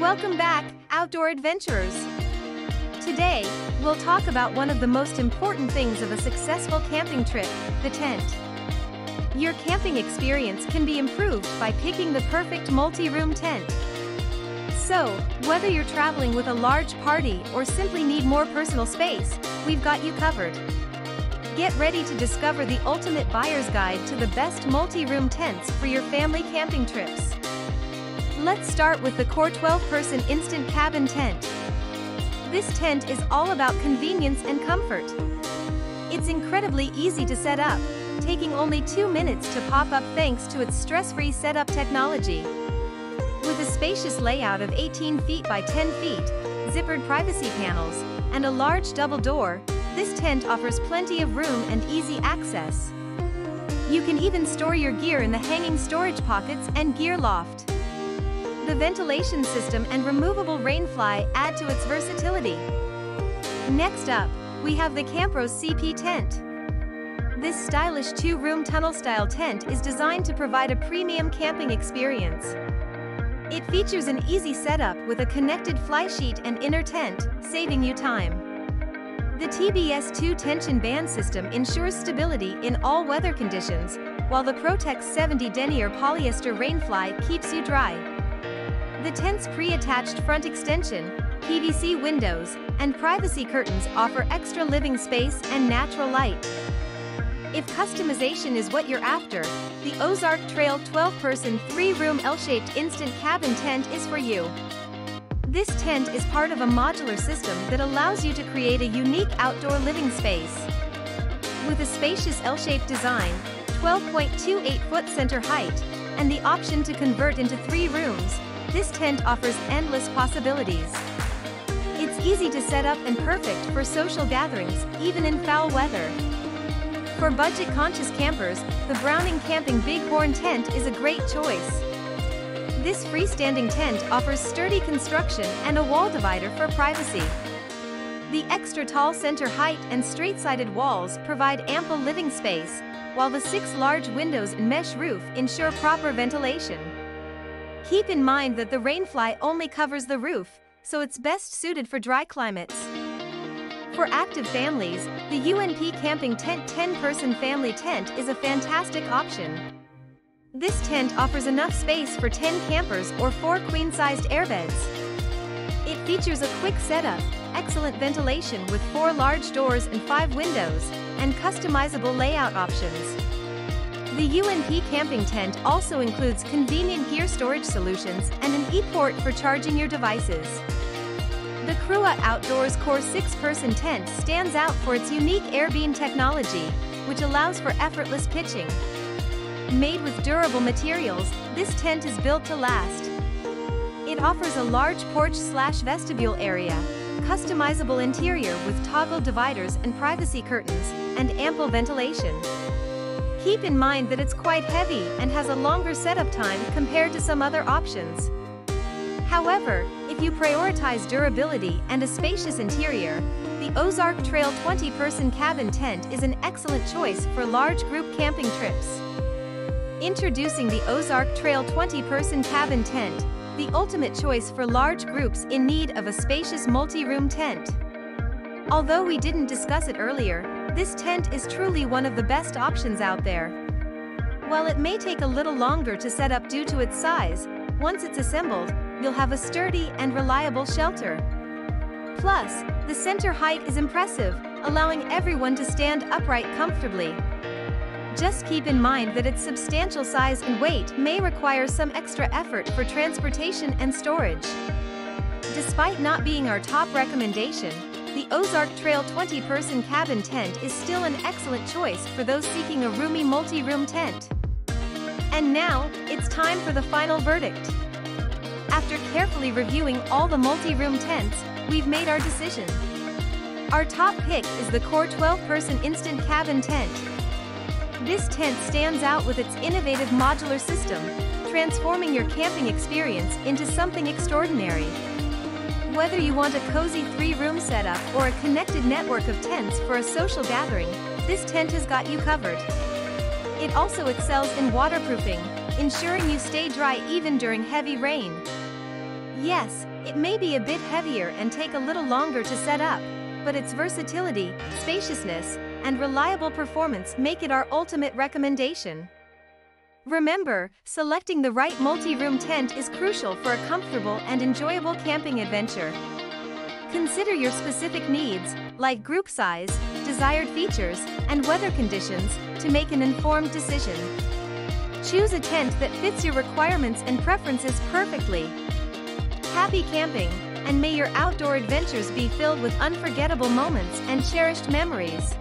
Welcome back, outdoor adventurers. Today, we'll talk about one of the most important things of a successful camping trip, the tent. Your camping experience can be improved by picking the perfect multi-room tent. So, whether you're traveling with a large party or simply need more personal space, we've got you covered. Get ready to discover the ultimate buyer's guide to the best multi-room tents for your family camping trips. Let's start with the Core 12-person Instant Cabin Tent. This tent is all about convenience and comfort. It's incredibly easy to set up, taking only two minutes to pop up thanks to its stress-free setup technology. With a spacious layout of 18 feet by 10 feet, zippered privacy panels, and a large double door, this tent offers plenty of room and easy access. You can even store your gear in the hanging storage pockets and gear loft. The ventilation system and removable rainfly add to its versatility. Next up, we have the Campros CP tent. This stylish two-room tunnel-style tent is designed to provide a premium camping experience. It features an easy setup with a connected fly sheet and inner tent, saving you time. The TBS2 tension band system ensures stability in all weather conditions, while the Protex 70 denier polyester rainfly keeps you dry. The tent's pre-attached front extension, PVC windows, and privacy curtains offer extra living space and natural light. If customization is what you're after, the Ozark Trail 12-person 3-room L-shaped instant cabin tent is for you. This tent is part of a modular system that allows you to create a unique outdoor living space. With a spacious L-shaped design, 12.28-foot center height, and the option to convert into three rooms, this tent offers endless possibilities. It's easy to set up and perfect for social gatherings, even in foul weather. For budget-conscious campers, the Browning Camping Bighorn tent is a great choice. This freestanding tent offers sturdy construction and a wall divider for privacy. The extra tall center height and straight-sided walls provide ample living space, while the six large windows and mesh roof ensure proper ventilation. Keep in mind that the rainfly only covers the roof, so it's best suited for dry climates. For active families, the UNP Camping Tent 10-person family tent is a fantastic option. This tent offers enough space for 10 campers or 4 queen-sized airbeds. It features a quick setup, excellent ventilation with 4 large doors and 5 windows, and customizable layout options. The UNP camping tent also includes convenient gear storage solutions and an e-port for charging your devices. The Crua Outdoors Core 6-person tent stands out for its unique air-beam technology, which allows for effortless pitching. Made with durable materials, this tent is built to last. It offers a large porch-slash-vestibule area, customizable interior with toggle dividers and privacy curtains, and ample ventilation. Keep in mind that it's quite heavy and has a longer setup time compared to some other options. However, if you prioritize durability and a spacious interior, the Ozark Trail 20-person cabin tent is an excellent choice for large group camping trips. Introducing the Ozark Trail 20-person cabin tent, the ultimate choice for large groups in need of a spacious multi-room tent. Although we didn't discuss it earlier, this tent is truly one of the best options out there. While it may take a little longer to set up due to its size, once it's assembled, you'll have a sturdy and reliable shelter. Plus, the center height is impressive, allowing everyone to stand upright comfortably. Just keep in mind that its substantial size and weight may require some extra effort for transportation and storage. Despite not being our top recommendation, the Ozark Trail 20-person cabin tent is still an excellent choice for those seeking a roomy multi-room tent. And now, it's time for the final verdict. After carefully reviewing all the multi-room tents, we've made our decision. Our top pick is the Core 12-person Instant Cabin Tent. This tent stands out with its innovative modular system, transforming your camping experience into something extraordinary. Whether you want a cozy three-room setup or a connected network of tents for a social gathering, this tent has got you covered. It also excels in waterproofing, ensuring you stay dry even during heavy rain. Yes, it may be a bit heavier and take a little longer to set up, but its versatility, spaciousness, and reliable performance make it our ultimate recommendation. Remember, selecting the right multi-room tent is crucial for a comfortable and enjoyable camping adventure. Consider your specific needs, like group size, desired features, and weather conditions, to make an informed decision. Choose a tent that fits your requirements and preferences perfectly. Happy camping, and may your outdoor adventures be filled with unforgettable moments and cherished memories.